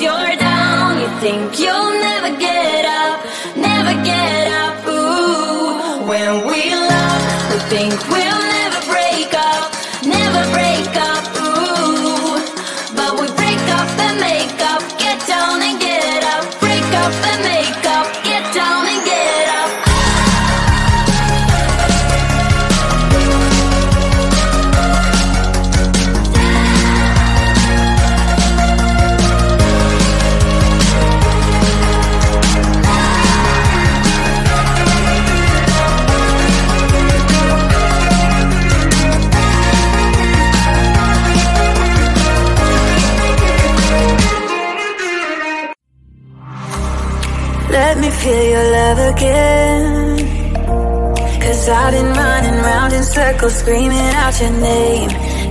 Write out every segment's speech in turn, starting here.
your let me feel your love again. Cause I've been running round in circles screaming out your name.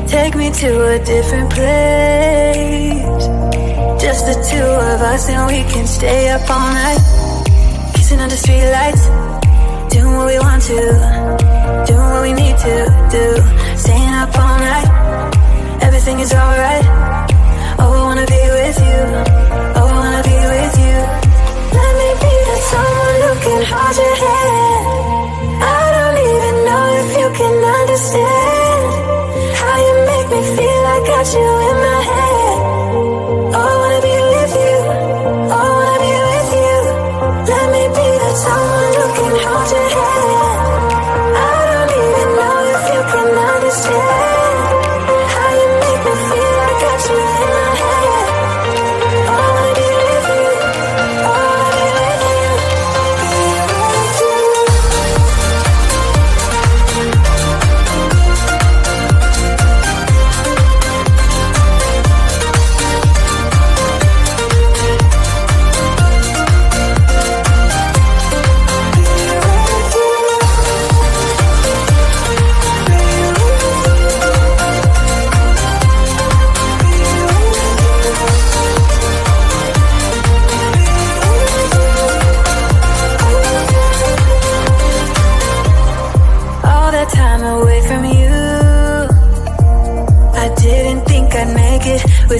Take me to a different place. Just the two of us and we can stay up all night. Kissing under streetlights Doing what we want to. Doing what we need to do. Staying up all night. Everything is alright. Oh, I wanna be with you. Oh, I wanna be with you someone who can hold your hand. I don't even know if you can understand how you make me feel. I you in my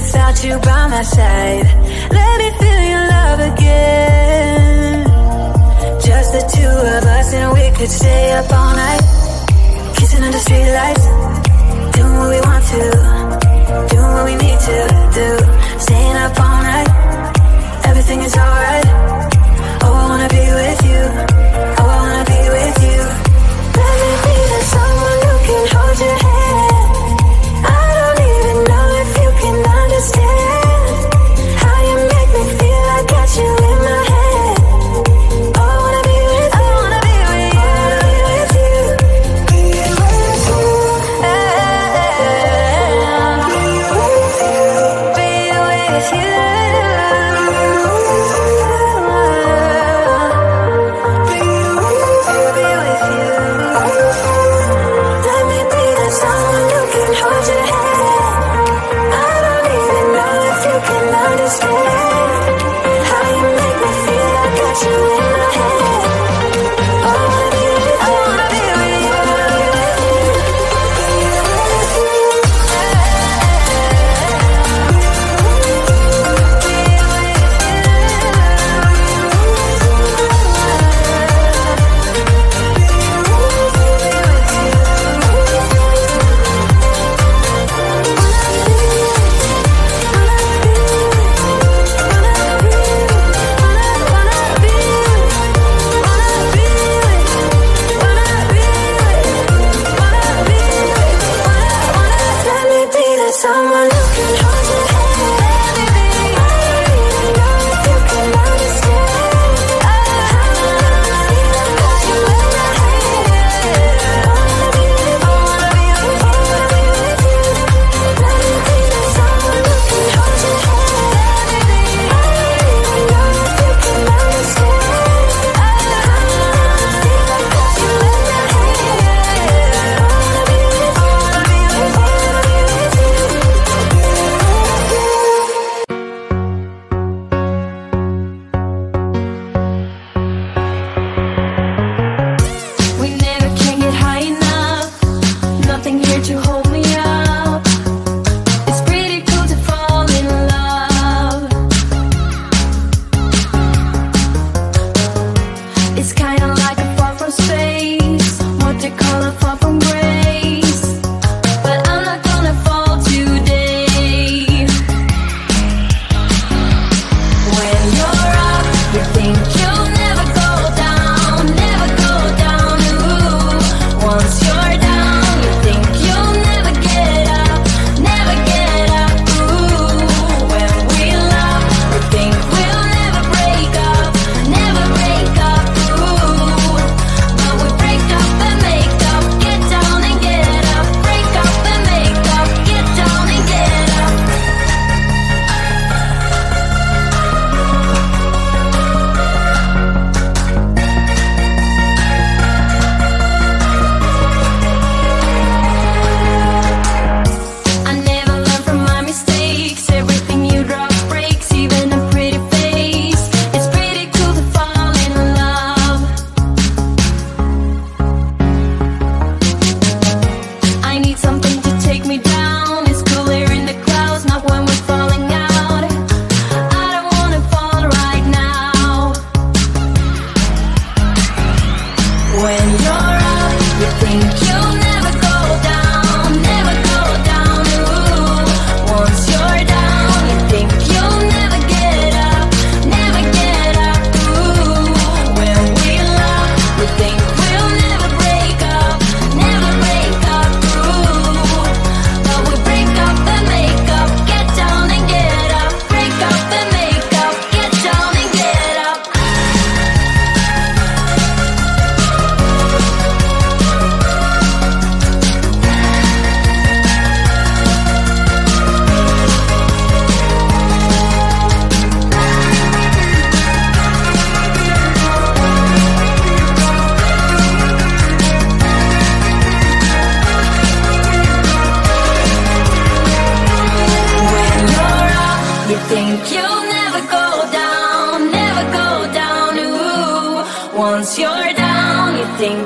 without you by my side. Let me feel your love again. Just the two of us and we could stay up all night. Kissing under streetlights Doing what we want to Doing what we need to do. Staying up all night Everything is alright. Oh, I wanna be with you.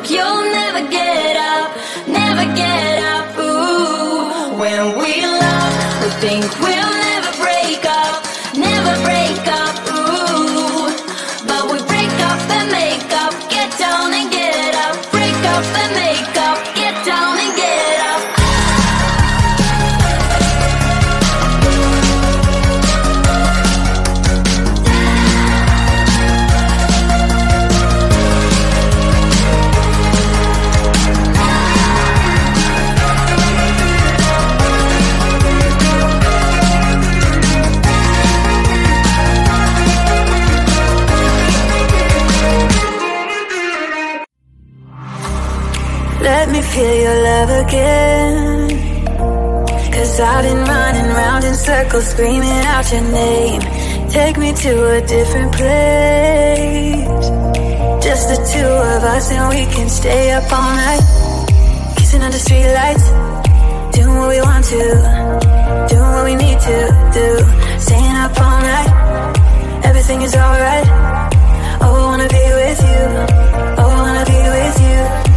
You'll kill your love again. Cause I've been running round in circles screaming out your name. Take me to a different place. Just the two of us and we can stay up all night. Kissing under streetlights Doing what we want to Doing what we need to do. Staying up all night Everything is alright. Oh, I wanna be with you. Oh, I wanna be with you.